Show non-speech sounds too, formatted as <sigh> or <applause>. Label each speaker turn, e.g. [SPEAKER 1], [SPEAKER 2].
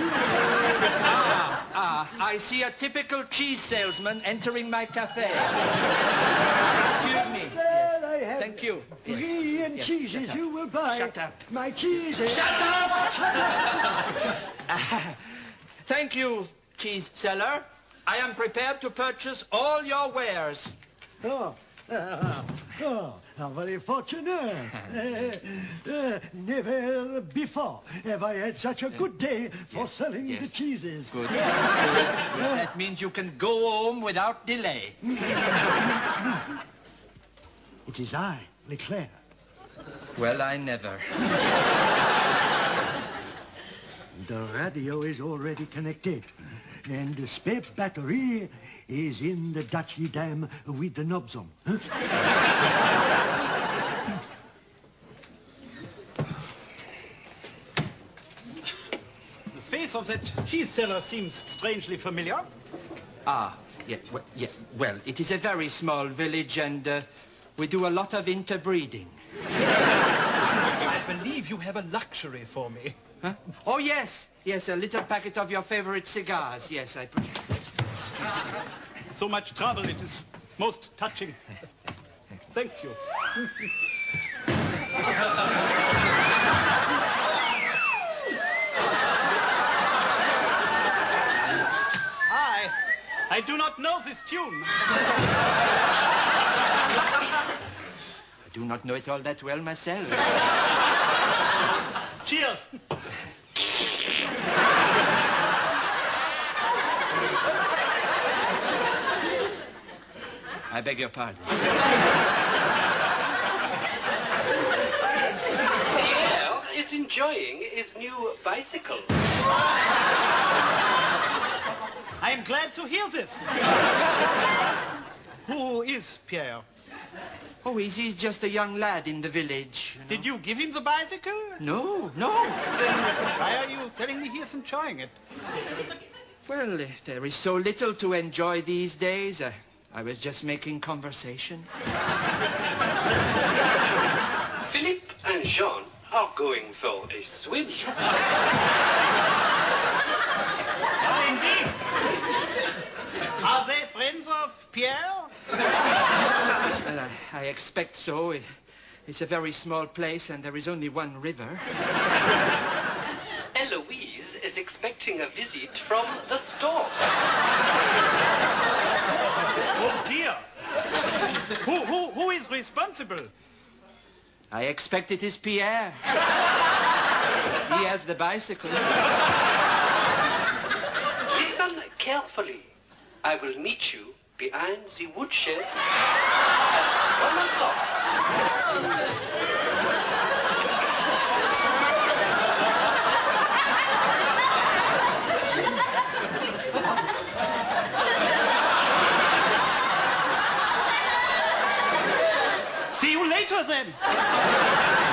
[SPEAKER 1] ah, ah, I see a typical cheese salesman entering my cafe. Excuse me.
[SPEAKER 2] Yes. I have
[SPEAKER 1] Thank you.
[SPEAKER 2] Three yes. and
[SPEAKER 1] yes.
[SPEAKER 2] cheeses you will buy.
[SPEAKER 1] Shut up.
[SPEAKER 2] My cheeses.
[SPEAKER 1] Shut up! Shut up! <laughs> thank you, cheese seller. I am prepared to purchase all your wares.
[SPEAKER 2] Oh oh, how very fortunate. Uh, <laughs> uh, never before have I had such a good day for selling the cheeses.
[SPEAKER 1] Good. Good. That means you can go home without delay. <laughs>
[SPEAKER 2] It is I, Leclerc.
[SPEAKER 1] Well, I never.
[SPEAKER 2] The radio is already connected. And the spare battery is in the Dutch Edam with the knobs on. Huh?
[SPEAKER 3] The face of that cheese seller seems strangely familiar.
[SPEAKER 1] Ah, yeah, well, yeah, well, it is a very small village and uh, we do a lot of interbreeding.
[SPEAKER 3] I believe you have a luxury for me.
[SPEAKER 1] Huh? Oh, yes, yes, a little packet of your favorite cigars. Yes, I...
[SPEAKER 3] So much trouble, it is most touching. Thank you. I, I do not know this tune.
[SPEAKER 1] I do not know it all that well myself. <laughs>
[SPEAKER 3] Cheers.
[SPEAKER 1] I beg your pardon.
[SPEAKER 4] Pierre is enjoying his new bicycle.
[SPEAKER 3] I am glad to hear this. Who is Pierre?
[SPEAKER 1] Oh, he's, he's just a young lad in the village. you know.
[SPEAKER 3] Did you give him the bicycle?
[SPEAKER 1] No, no.
[SPEAKER 3] Why are you telling me he is enjoying it?
[SPEAKER 1] Well, there is so little to enjoy these days. Uh, I was just making conversation.
[SPEAKER 4] Philippe and Jean are going for a swim.
[SPEAKER 3] Ah, indeed. Are they friends of Pierre?
[SPEAKER 1] Well, I, I expect so. Eh, It's a very small place and there is only one river. <laughs>
[SPEAKER 4] Eloise is expecting a visit from the store.
[SPEAKER 3] Oh dear. who, who, who is responsible?
[SPEAKER 1] I expect it is Pierre. he has the bicycle.
[SPEAKER 4] Listen carefully. I will meet you behind the woodshed
[SPEAKER 3] See you